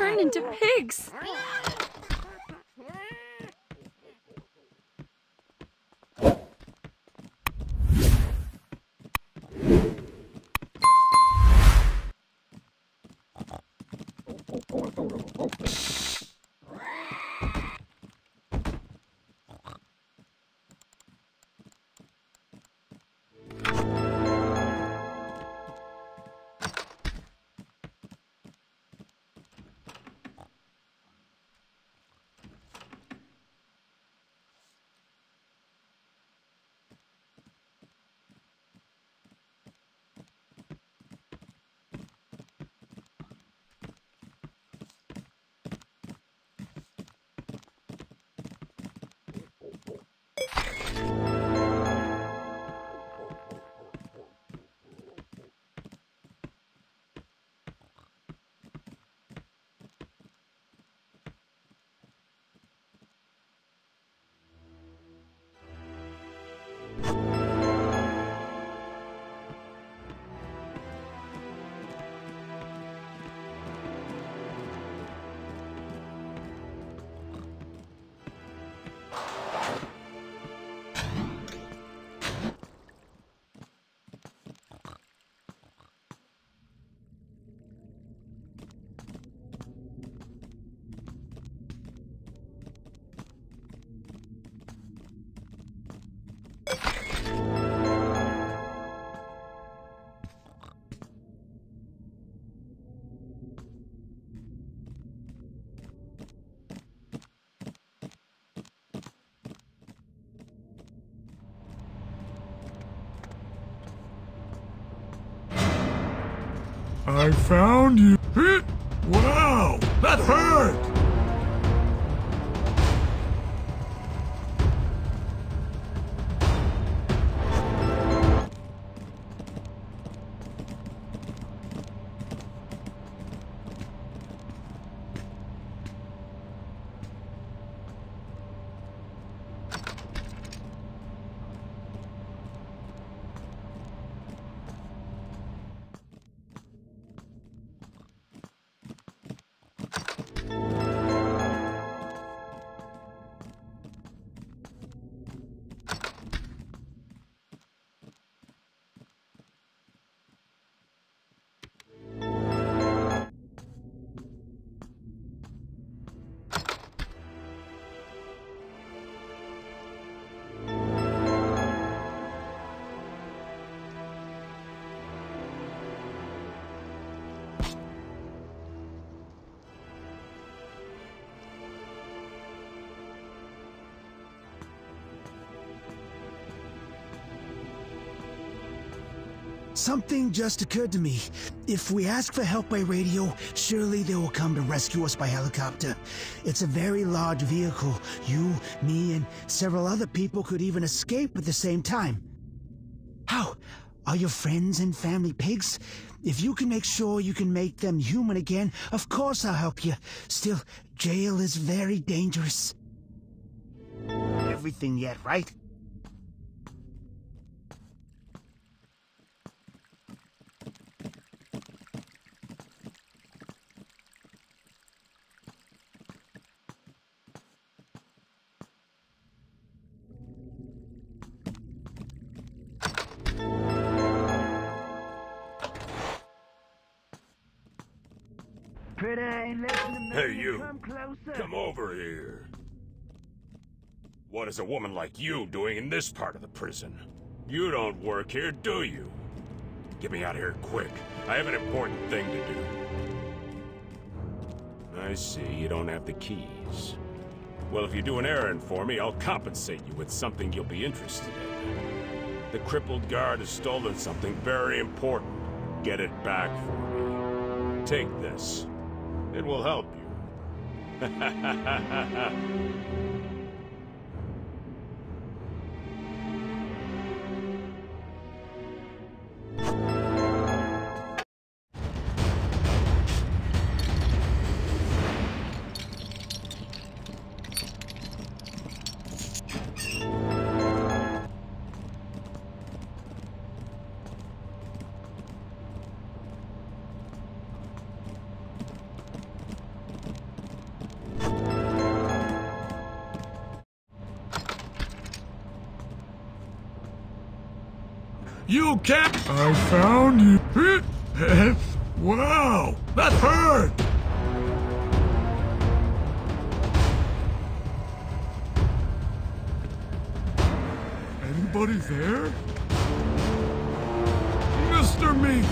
turned into pigs. I found you. Wow, that hurt! Something just occurred to me. If we ask for help by radio, surely they will come to rescue us by helicopter. It's a very large vehicle. You, me, and several other people could even escape at the same time. How? Are your friends and family pigs? If you can make sure you can make them human again, of course I'll help you. Still, jail is very dangerous. Everything yet, right? Over here. What is a woman like you doing in this part of the prison? You don't work here, do you? Get me out of here quick. I have an important thing to do. I see, you don't have the keys. Well, if you do an errand for me, I'll compensate you with something you'll be interested in. The crippled guard has stolen something very important. Get it back for me. Take this. It will help you. 哈哈哈哈哈哈 You can't. I found you. wow, that hurt. Anybody there? Mr. Meat,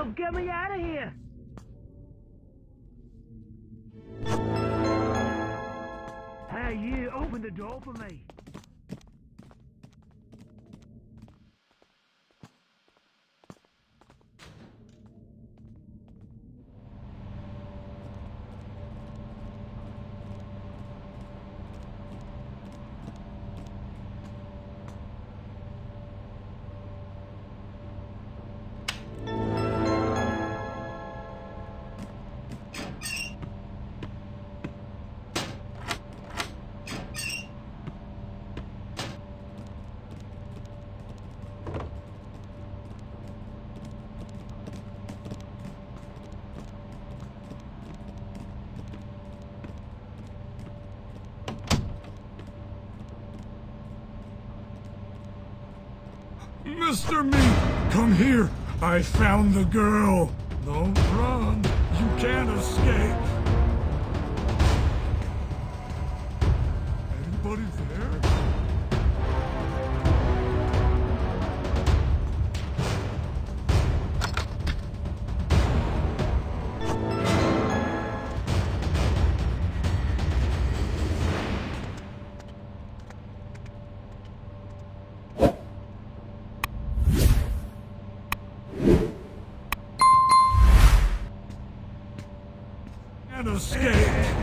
Help! Get me out of here! Hey, you! Open the door for me! Mr. Meat, come here. I found the girl. Don't run. You can't escape. Anybody there? Can't escape.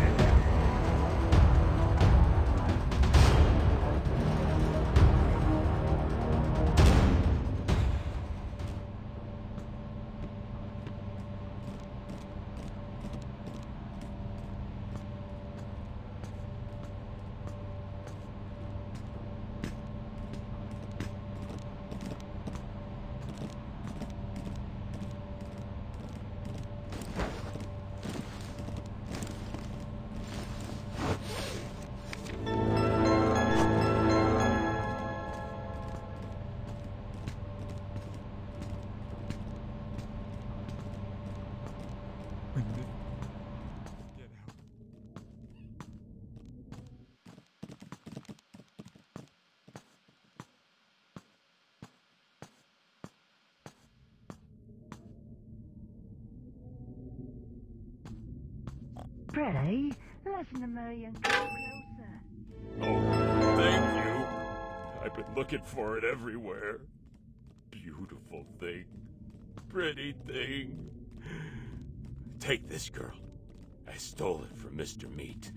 Freddy, listen to me and come closer. Oh, thank you. I've been looking for it everywhere. Beautiful thing. Pretty thing. Take this girl. I stole it from Mr. Meat.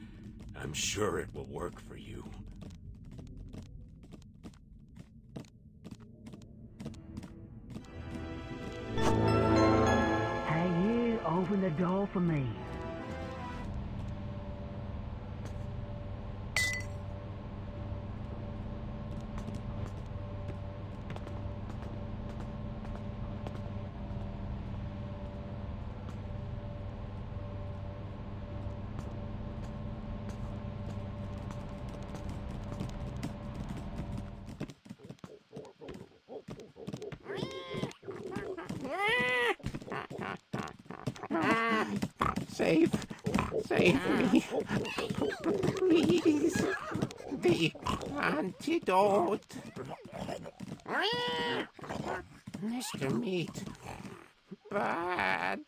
I'm sure it will work for you. Hey, you! Open the door for me. Save, save me. Please. The antidote. Mr. Meat. Bad.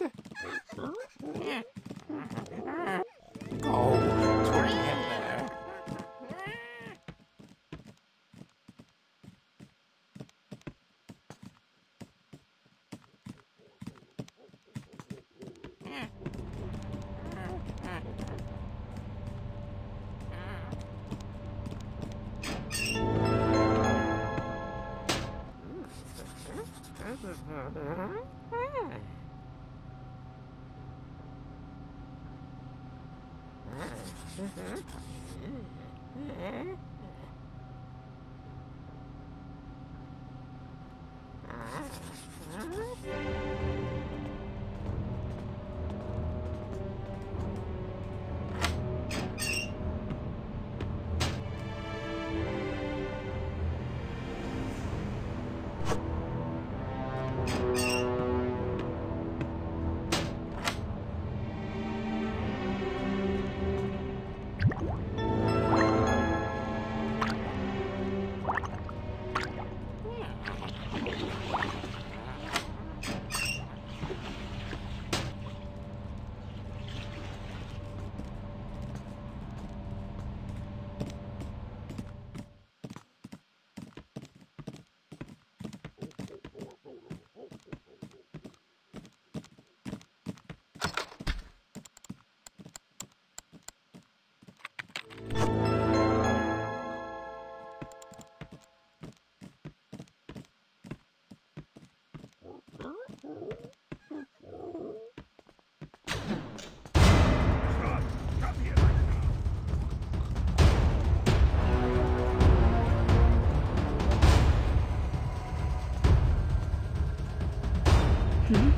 Hmm?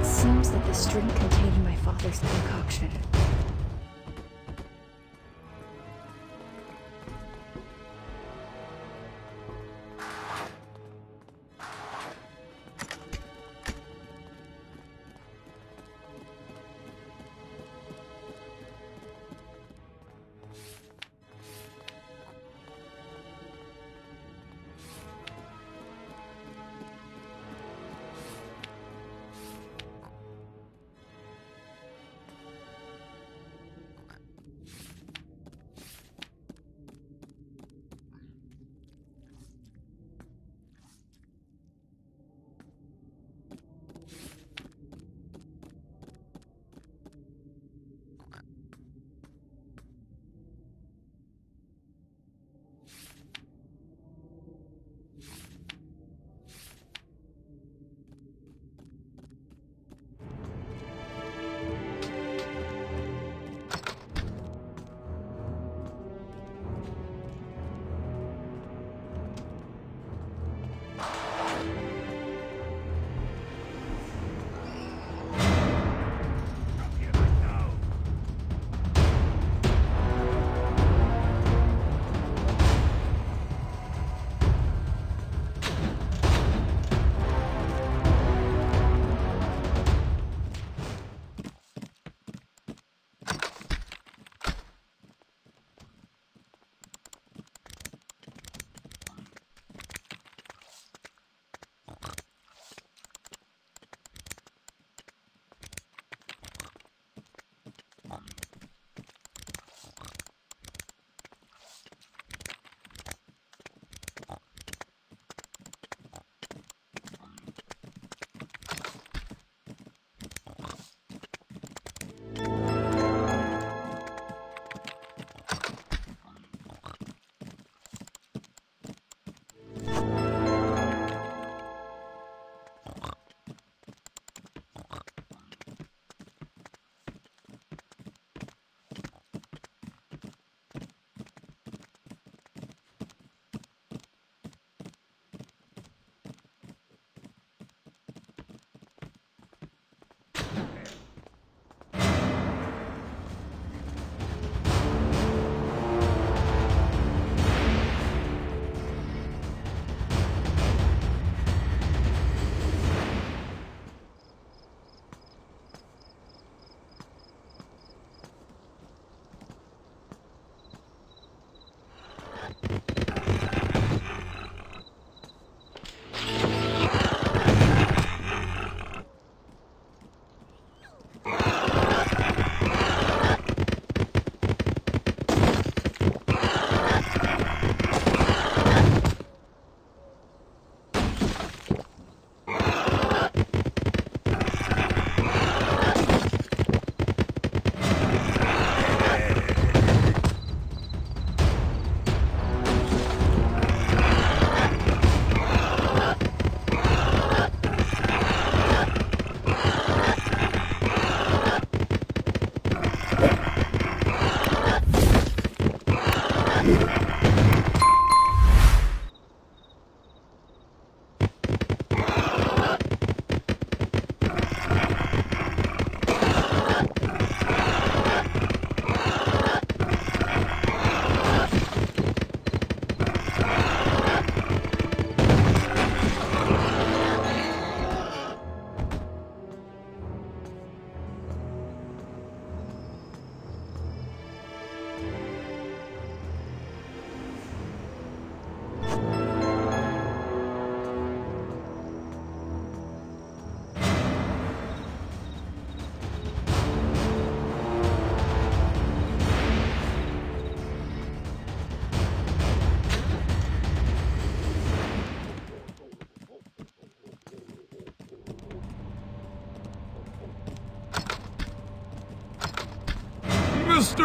It seems that the string contained my father's concoction.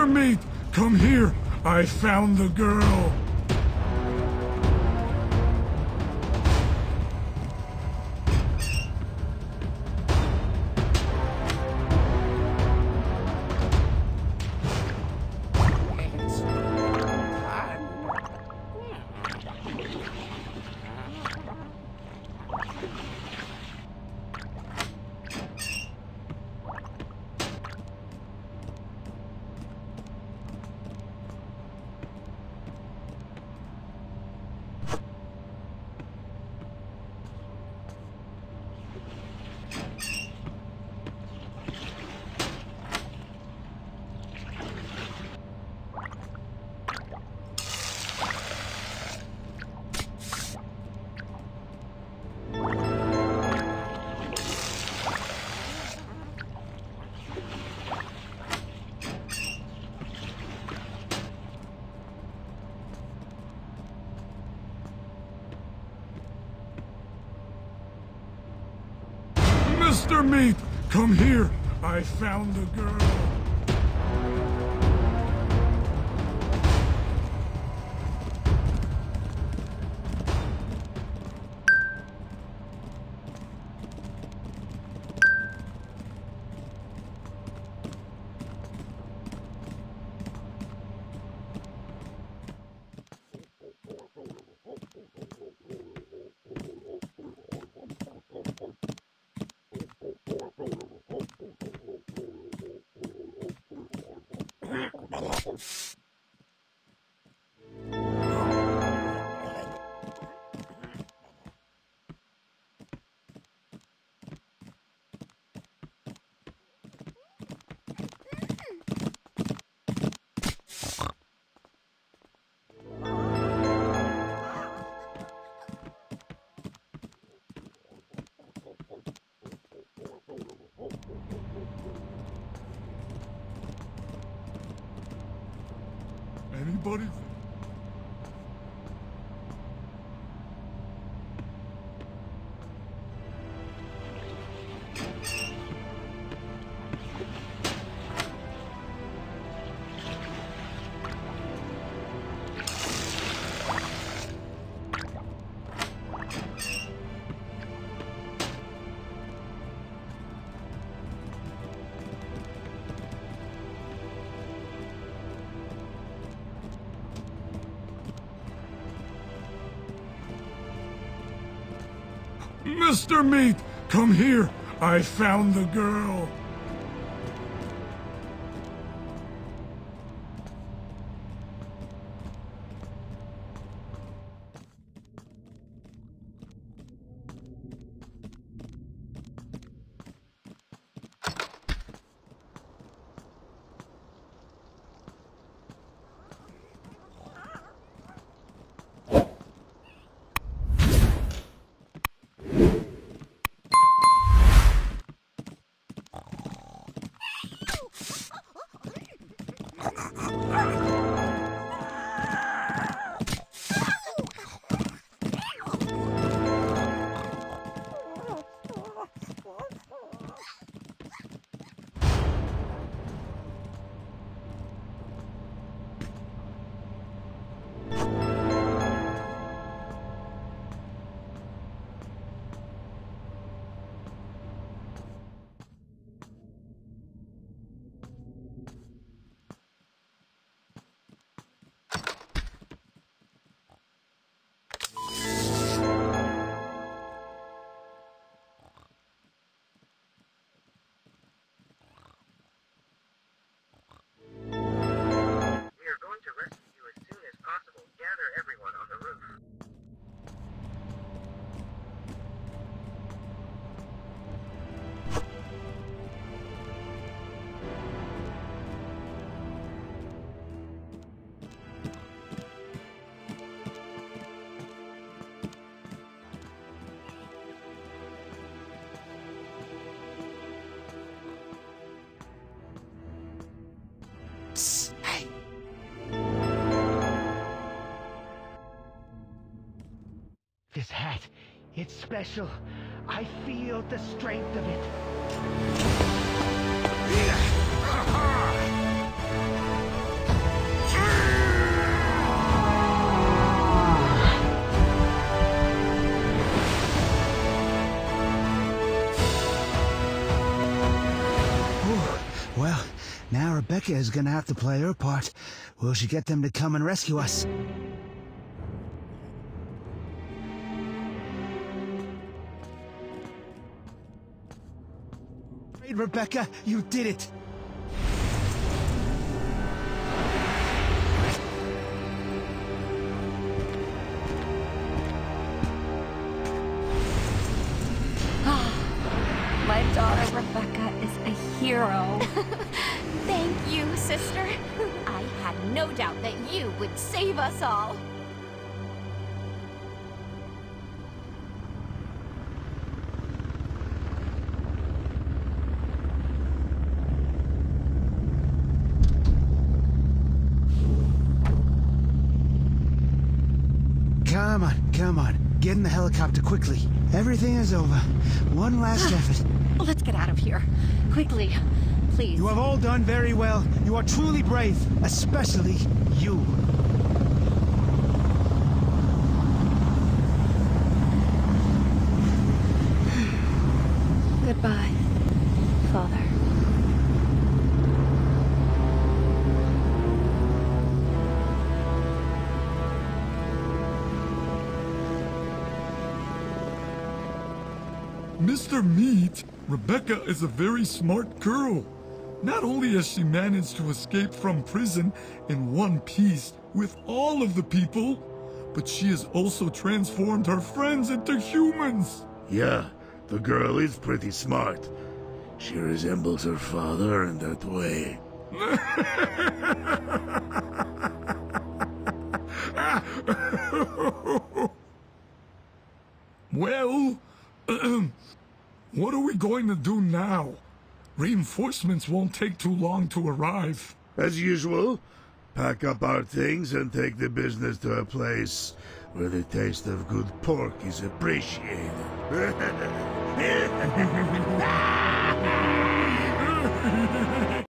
Meat, come here. I found the girl. Mr. Meat, come here. I found the girl. Pff, Anybody? Mr. Meat, come here. I found the girl. It's special. I feel the strength of it. Well, now Rebecca is gonna have to play her part. Will she get them to come and rescue us? Great, Rebecca, you did it! My daughter Rebecca is a hero. Thank you, sister. I had no doubt that you would save us all. Come on, come on. Get in the helicopter quickly. Everything is over. One last effort. Let's get out of here. Quickly. Please. You have all done very well. You are truly brave, especially you. Rebecca is a very smart girl. Not only has she managed to escape from prison in one piece with all of the people, but she has also transformed her friends into humans. Yeah, the girl is pretty smart. She resembles her father in that way. Well, what are we going to do now? Reinforcements won't take too long to arrive. As usual, pack up our things and take the business to a place where the taste of good pork is appreciated.